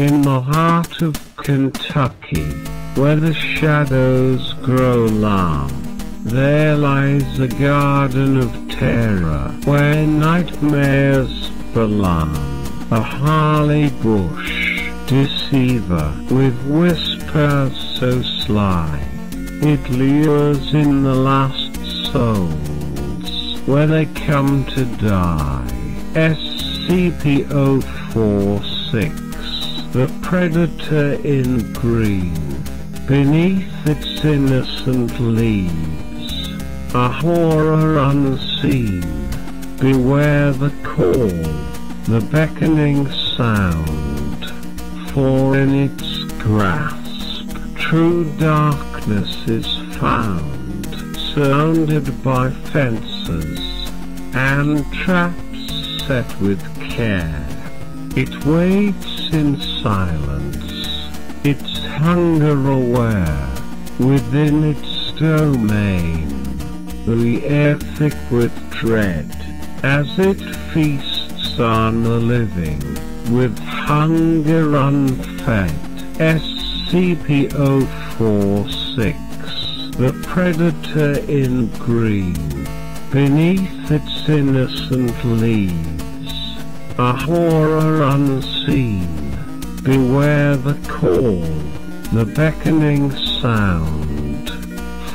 In the heart of Kentucky, where the shadows grow long, there lies a garden of terror where nightmares belong. A holly bush deceiver with whispers so sly. It lures in the last souls where they come to die. SCP-046, the predator in green. Beneath its innocent leaves, a horror unseen. Beware the call, the beckoning sound, for in its grasp true darkness is found, surrounded by fences and traps set with care. It waits in silence, its hunger aware, within its domain, the air thick with dread, as it feasts on the living, with hunger unfed. SCP-046, the predator in green, beneath its innocent leaves, a horror unseen, beware the call, the beckoning sound,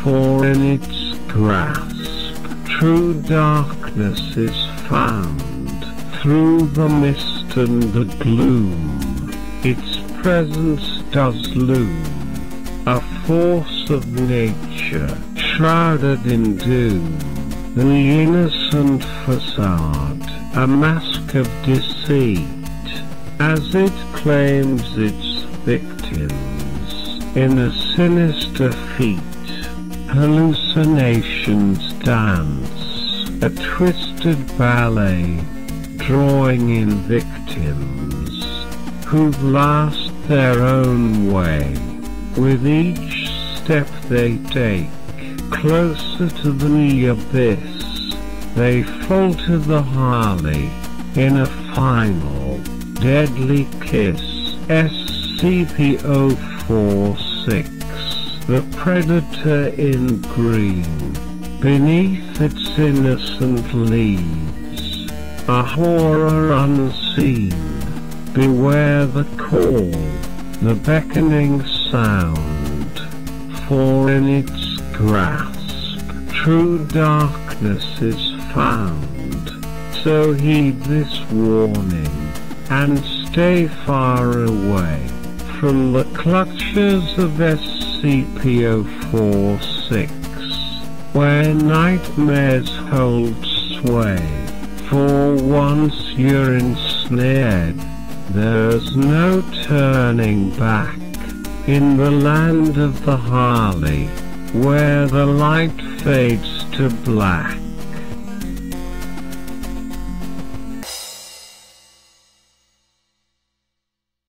for in its grasp true darkness is found, through the mist and the gloom, its presence does loom, a force of nature, shrouded in doom, the innocent facade, a mask of deceit, as it claims its victims in a sinister feat. Hallucinations dance, a twisted ballet, drawing in victims who've lost their own way. With each step they take, closer to the abyss, they falter the holly in a final, deadly kiss. SCP-046, the predator in green, beneath its innocent leaves, a horror unseen, beware the call, the beckoning sound, for in its grasp true darkness is found, so heed this warning, and stay far away from the clutches of SCP-046, where nightmares hold sway. For once you're ensnared, there's no turning back. In the land of the holly, where the light fades to black,